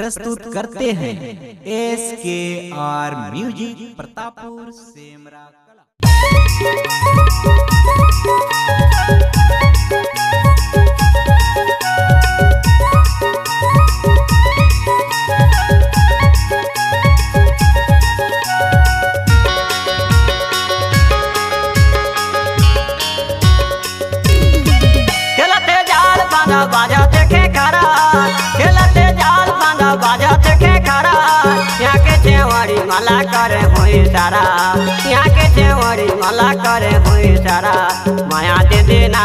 प्रस्तुत करते हैं एस के आर म्यूज़िक प्रतापुर सेमरा बाजा सब बाजा देखे खड़ा। यहाँ के चेवरी मला करे हुई सारा। यहाँ के चेवरी मला करे हुई सारा। माया दे देना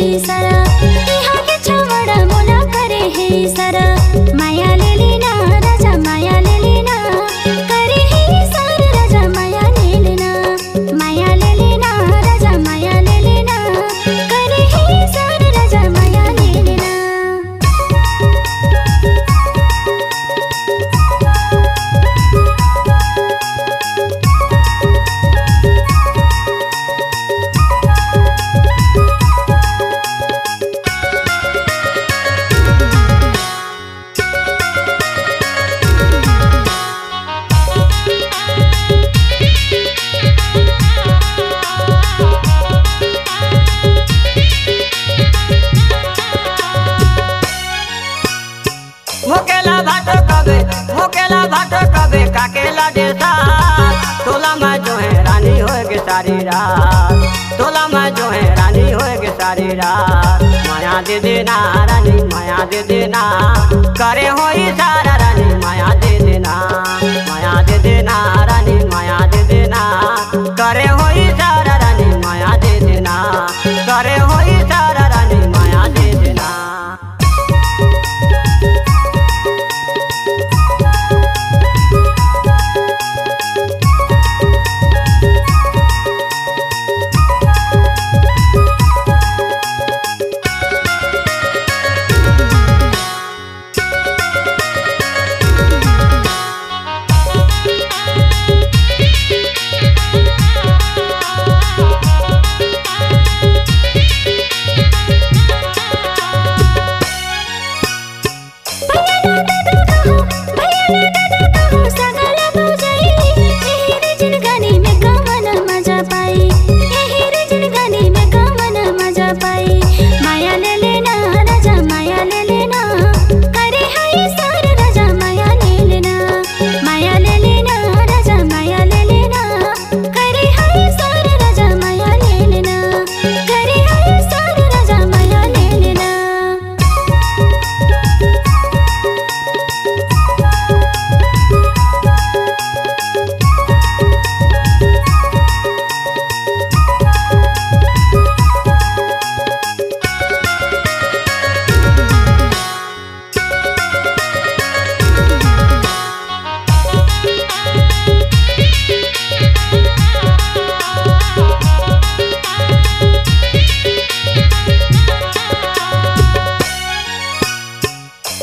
第三 सारी रात। तोला मैं जो है रानी होएगी सारी रात। माया दे देना रानी, माया दे देना करे हो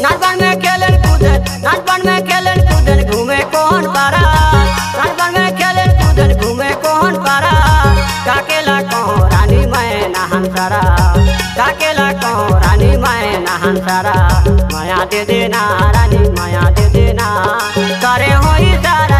नाचबन में खेलन कूदन, नाचबन में खेलन कूदन, घूमे कौन पारा? खेलन कूदन, घूमे कौन पारा? काकेला रानी मैं नहन सारा? काकेला कौन रानी मैं नहन सारा? माया दे देना, रानी माया दे देना। करे हो सारा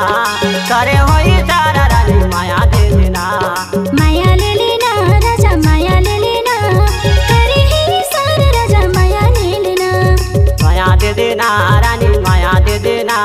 करे होई तारा रानी माया दे लेना माया ले लेना राजा माया ले लेना करे ही सार राजा माया ले लेना माया दे देना रानी माया दे देना